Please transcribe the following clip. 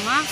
什么？